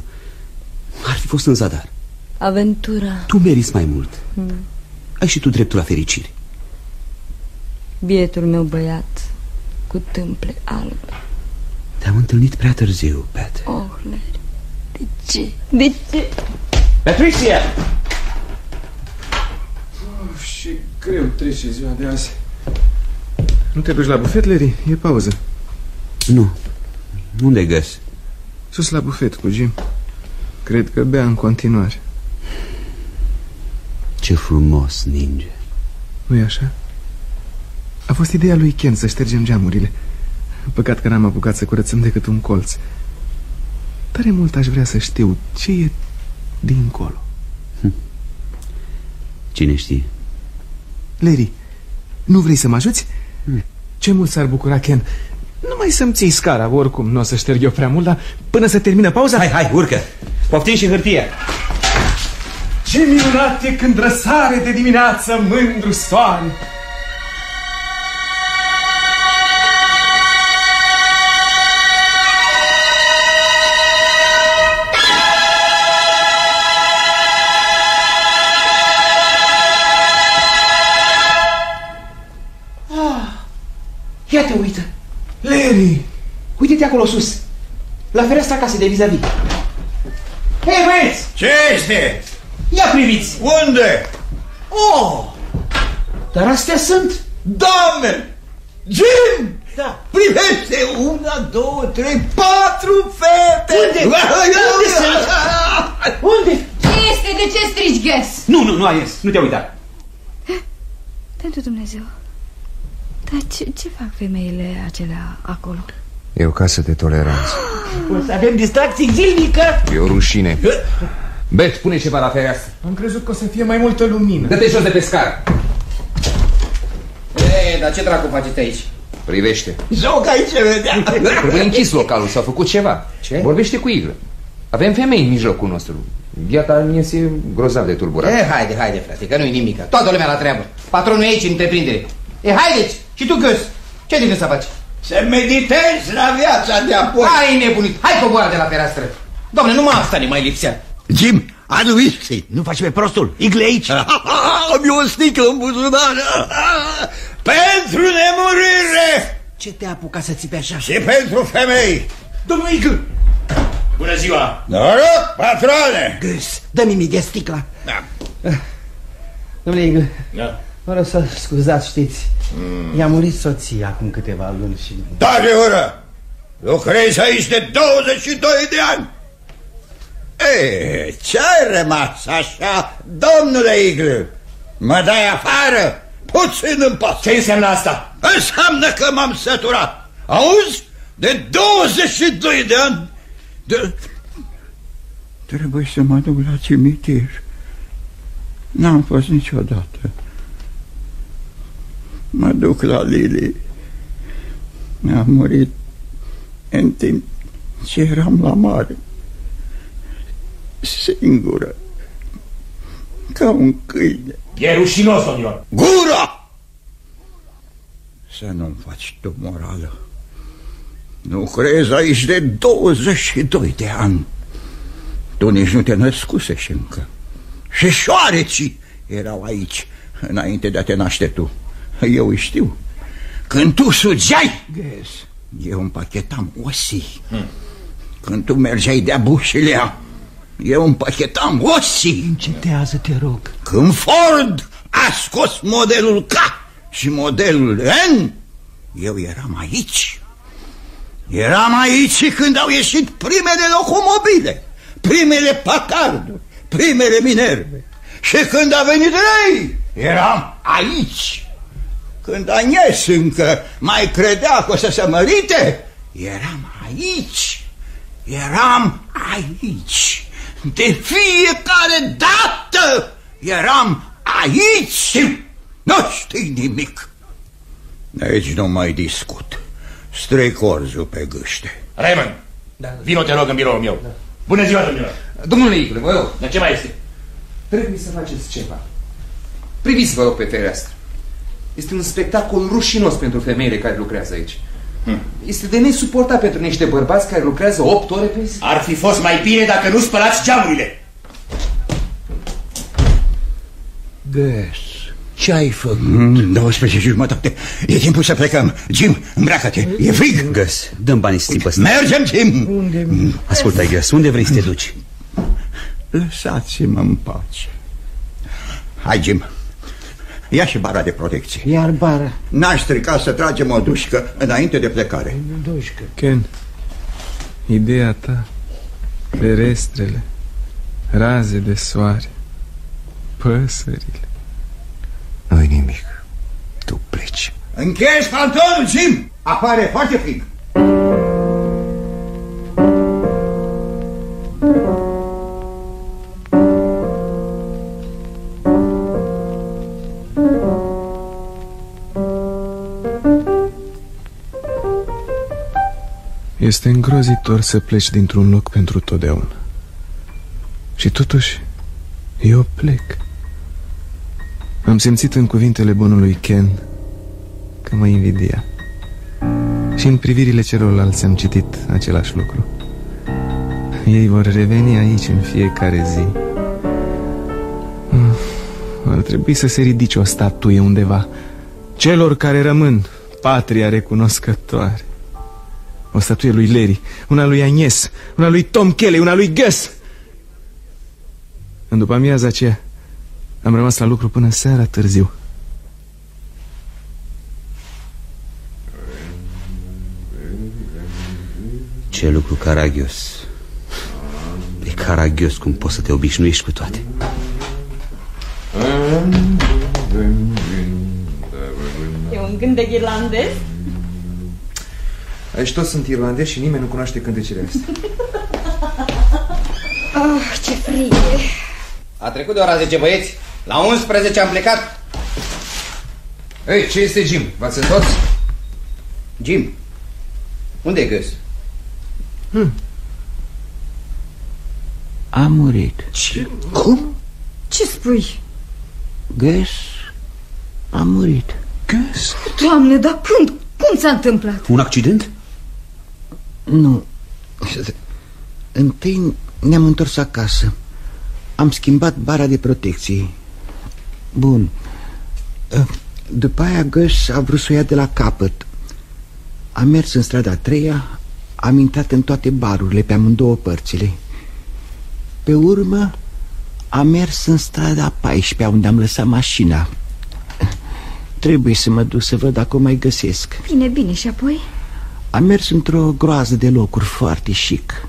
Ar fi fost în zadar. Aventura. Tu meriți mai mult. Hmm. Ai și tu dreptul la fericire. Bietul meu băiat cu tâmple albe. Te-am întâlnit prea târziu, Pat. Oh, Larry, de ce? De ce? Patricia! Și greu trece ziua de azi. Nu te duci la bufet, Larry? E pauză. Nu. Unde găs? Sus la bufet cu Jim. Cred că bea în continuare. Ce frumos ninge. nu e așa? A fost ideea lui Ken să ștergem geamurile. Păcat că n-am apucat să curățăm decât un colț. Tare mult aș vrea să știu ce e dincolo. Cine știe? Larry, nu vrei să mă ajuți? Ce mult s-ar bucura Ken Numai să-mi ții scara, oricum nu o să șterg eu prea mult Dar până să termină pauza Hai, hai, urcă Poftim și hârtia Ce minunat e când răsare de dimineață mândru soare! Ah, ia te uită. Larry! Uite-te acolo sus. La fereastra casei de vis-a-vis. Hei, băieți! Ce este? Ia priviți! Unde? Oh! Dar astea sunt... Doamne! Jim! Da. Privește! Una, două, trei, patru fete! Unde? Unde sunt? Unde? Ce este? De ce strigi ghes? Nu, nu, nu ai ies, nu te uita Pentru Dumnezeu. Dar ce, ce fac femeile acelea acolo? E o casă de toleranță. O să avem distracții zilnică. E o rușine. Bet, pune ceva la fereastră. Am crezut că o să fie mai multă lumină. Dă-te jos de pe scară. E, dar ce dracu faceți aici? Privește. Joc aici, vedea! Trebuie închis localul, s-a făcut ceva. Ce? Vorbește cu Iglă. Avem femei în mijlocul nostru. Viața mie e grozav de tulburat. E, haide, haide, frate, că nu-i nimic. Toată lumea la treabă. Patronul e aici în întreprindere. E, haideți! Și tu, Găs, ce din să faci? Să meditezi la viața de apoi! Hai, nebunit! Hai, coboară de la fereastră! Doamne, numai asta ne mai lipsea. Jim, adu whisky, nu faci pe prostul, igle aici. Am eu o sticlă în buzunar. Pentru nemurire! Ce te-a apucat să țipi așa? Și pentru femei! Domnul Igl! Bună ziua! Noroc, patrone! Gâs, dă-mi imediat sticla. Da. Domnule Igl, Da. vă rog să scuzați, știți, mm. i-a murit soția acum câteva luni și... Tare ură! Lucrezi aici de 22 de ani! E, ce-ai rămas așa, domnule Igl? Mă dai afară? Puțin în pas. Ce înseamnă asta? Înseamnă că m-am săturat. Auzi? De 22 de ani. De... Trebuie să mă duc la cimitir. N-am fost niciodată. Mă duc la Lili. Mi-a murit în timp ce eram la mare. Singură. Ca un câine. E rușinos, domnilor. Gura! Să nu-mi faci tu morală. Nu crezi aici de 22 de ani. Tu nici nu te născusești încă. Și șoarecii erau aici înainte de a te naște tu. Eu îi știu. Când tu sugeai, yes. eu împachetam osii. Hmm. Când tu mergeai de-a bușilea, eu împachetam osii. Încetează, te rog. Când Ford a scos modelul K și modelul N, eu eram aici. Eram aici când au ieșit primele locomobile, primele Packarduri, primele Minerve. Și când a venit Rei, eram aici. Când Agnes încă mai credea că o să se mărite, eram aici. Eram aici. De fiecare dată eram aici. Nu știi nimic. Aici nu mai discut. Strec orzul pe gâște. Raymond, da. vino te rog în biroul meu. Da. Bună ziua, domnilor. Domnule Igle, vă rog. Dar ce mai este? Trebuie să faceți ceva. Priviți, vă rog, pe fereastră. Este un spectacol rușinos pentru femeile care lucrează aici. Hmm. Este de nesuportat pentru niște bărbați care lucrează 8 ore pe zi. Ar fi fost mai bine dacă nu spălați geamurile. Găs, ce ai făcut? Mm, 12 și jumătate. E timpul să plecăm. Jim, îmbracă-te. E frig. Găs, dăm banii să țipă Mergem, Jim. Unde? Ascultă, Găs, unde vrei să te duci? Lăsați-mă în pace. Hai, Jim. Ia și bara de protecție. Iar bara. N-aș strica să tragem o dușcă înainte de plecare. Dușcă. Ken, ideea ta, ferestrele, raze de soare, păsările. Nu-i nimic. Tu pleci. Încheieți pantonul, Jim! Apare foarte frig. Este îngrozitor să pleci dintr-un loc pentru totdeauna. Și totuși, eu plec. Am simțit în cuvintele bunului Ken că mă invidia. Și în privirile celorlalți am citit același lucru. Ei vor reveni aici în fiecare zi. Ar trebui să se ridice o statuie undeva. Celor care rămân, patria recunoscătoare. O statuie lui Larry, una lui Agnes, una lui Tom Kelly, una lui Gus. În după amiaza aceea am rămas la lucru până seara târziu. Ce lucru caragios. E caragios cum poți să te obișnuiești cu toate. E un gândec irlandez? Aici toți sunt irlandezi și nimeni nu cunoaște cântecele astea. Oh, ce frig e. A trecut de ora 10, băieți. La 11 am plecat. Ei, ce este Jim? V-ați întors? Jim, unde e Gus? Hmm. A murit. Ce? Cum? Ce spui? Gus a murit. Gus? Doamne, dar când? Cum s-a întâmplat? Un accident? Nu. Întâi ne-am întors acasă. Am schimbat bara de protecție. Bun. După aia Găs a vrut să o ia de la capăt Am mers în strada a treia Am intrat în toate barurile pe amândouă părțile Pe urmă am mers în strada a 14 unde am lăsat mașina Trebuie să mă duc să văd dacă o mai găsesc Bine, bine, și apoi? Am mers într-o groază de locuri foarte chic.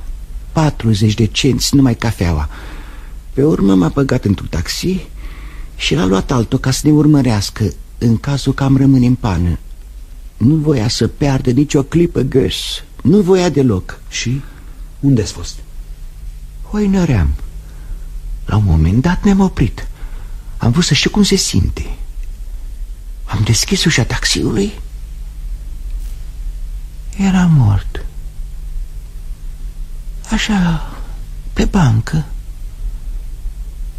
40 de cenți, numai cafeaua. Pe urmă m-a băgat într-un taxi Și l-a luat altul ca să ne urmărească. În cazul că am rămâne în pană Nu voia să piardă nicio clipă găs. Nu voia deloc. Și unde ați fost? Hoinăream. La un moment dat ne-am oprit. Am vrut să știu cum se simte. Am deschis ușa taxiului Era mort. Așa, pe bancă.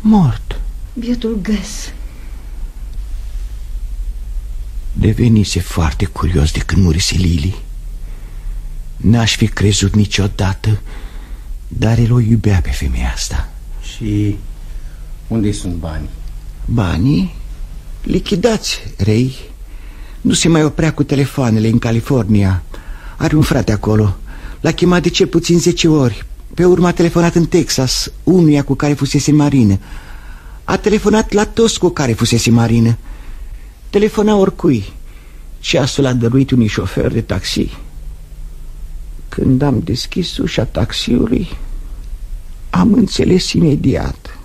Mort. Bietul găs. Devenise foarte curios de când murise Lili. N-aș fi crezut niciodată Dar el o iubea pe femeia asta. Și unde sunt banii? Banii? Lichidați, rei. Nu se mai oprea cu telefoanele în California Are un frate acolo. L-a chemat de cel puțin 10 ori. Pe urmă a telefonat în Texas Unuia cu care fusese în marină. A telefonat la toți cu care fusese în marină. Telefona oricui. Ceasul a dăruit unui șofer de taxi. Când am deschis ușa taxiului Am înțeles imediat.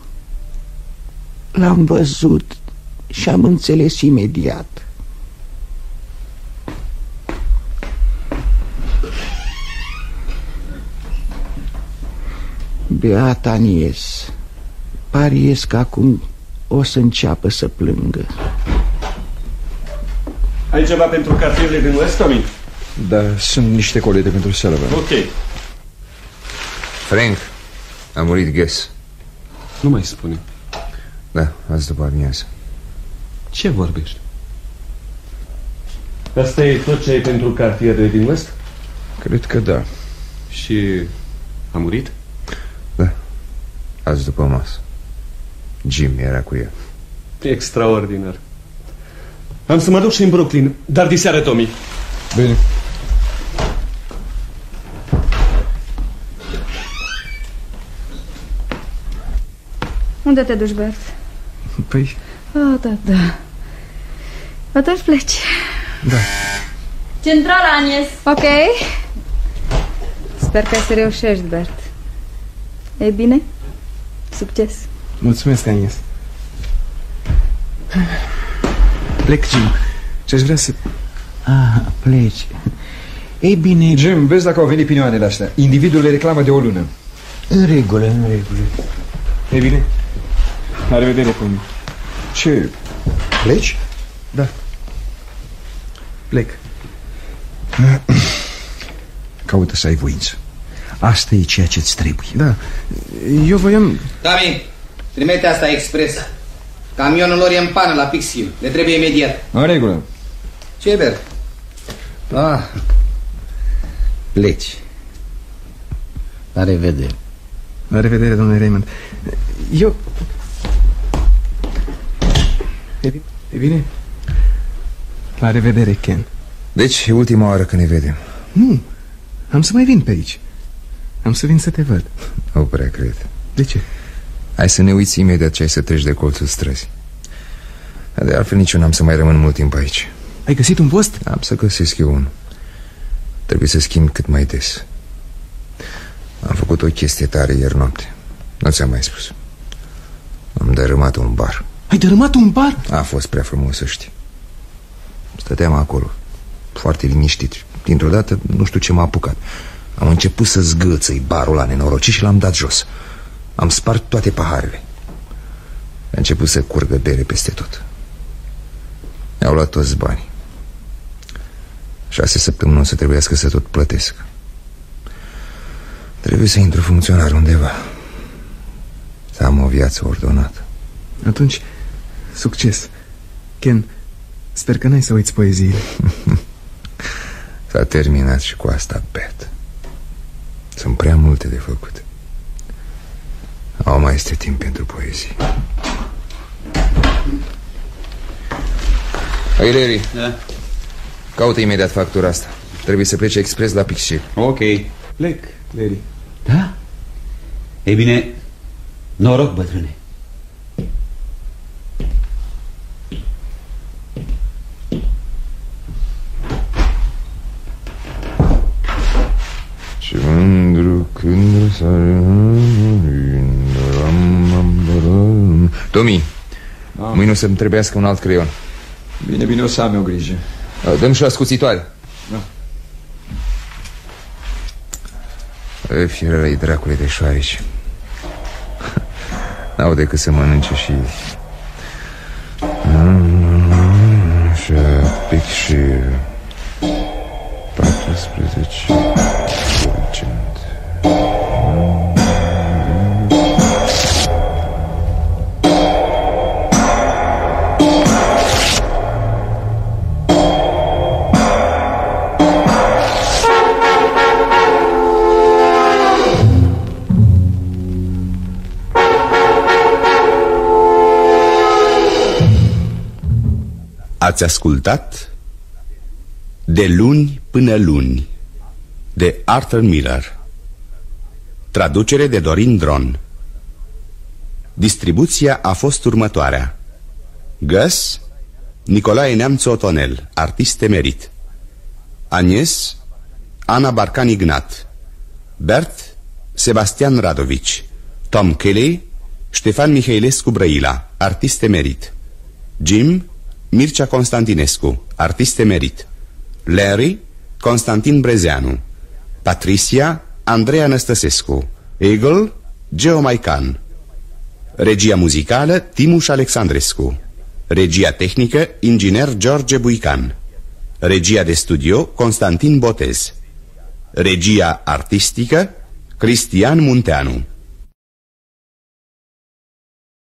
L-am văzut și am înțeles imediat Beata Anies Pariez că acum o să înceapă să plângă Ai ceva pentru cartierele din West, Tommy? Da, sunt niște colete pentru seară Ok. Frank, a murit Ges Nu mai spune. Da, azi după amiază Ce vorbești? Asta e tot ce ai pentru cartierele din West? Cred că da Și a murit? Da, azi după masă Jim era cu el Extraordinar. Am să mă duc și în Brooklyn, dar diseară, Tommy. Bine Unde te duci, Bert? Păi, Ah, da, da Atunci pleci da Centrala, Anies. Ok Sper că să reușești, Bert E bine? Succes. Mulțumesc, Anies Plec, Jim. Și aș vrea să... Ah, pleci. Ei bine... Jim, vezi dacă au venit pinioanele astea. Individul le reclamă de o lună. În regulă, în regulă. E bine? La revedere, Tommy Ce? Pleci? Da. Plec. Caută să ai voință Asta e ceea ce-ți trebuie Da, eu voiam... Tami, trimite asta expres. Camionul lor e în pană la Pixil. Le trebuie imediat. În regulă Ce e, Bert? Ah, pleci. La revedere. La revedere, domnule Raymond Eu... E bine? E bine? La revedere, Ken Deci, e ultima oară când ne vedem Nu, am să mai vin pe aici Am să vin să te văd. Nu prea cred. De ce? Hai să ne uiți imediat ce ai să treci de colțul străzii De altfel nici eu n-am să mai rămân mult timp aici. Ai găsit un post? Am să găsesc eu unul. Trebuie să schimb cât mai des. Am făcut o chestie tare ieri noapte. Nu ți-am mai spus. Am dărâmat un bar. Ai dărâmat un bar? A fost prea frumos să știi. Stăteam acolo Foarte liniștit. Dintr-o dată nu știu ce m-a apucat Am început să zgâțăi barul la nenorocit și l-am dat jos. Am spart toate paharele. A început să curgă bere peste tot. Mi-au luat toți banii. Șase săptămâni o să trebuiască să tot plătesc. Trebuie să intru funcționar undeva. Să am o viață ordonată. Atunci, succes. Ken, sper că n-ai să uiți poeziile. S-a terminat și cu asta, Bet Sunt prea multe de făcut Au mai este timp pentru poezii Aileri, Da. caută imediat factura asta. Trebuie să plece expres la Pixil. Ok. Plec, Leri. Da? Ei bine, noroc, bătrâne. Ce mândru când sare Tomi, Da. mâine o să-mi trebuiască un alt creion. Bine, bine, o să am eu grijă. Dăm și o ascuțitoare Da. E, Fierărăi dracului de șoareci. N-au decât să mănânce și... Ați ascultat? De luni până luni De Arthur Miller. Traducere de Dorin Dron. Distribuția a fost următoarea. Găs Nicolae Neamțu Otonel, artist emerit. Agnes Ana Barcan Ignat. Bert Sebastian Radovici. Tom Kelly Ștefan Mihailescu Brăila, artist emerit. Jim Mircea Constantinescu, artist emerit. Larry Constantin Brezeanu. Patricia Andreea Năstăsescu. Eagle Geo Maican. Regia muzicală Timuș Alexandrescu. Regia tehnică Inginer George Buican. Regia de studio Constantin Botez. Regia artistică Cristian Munteanu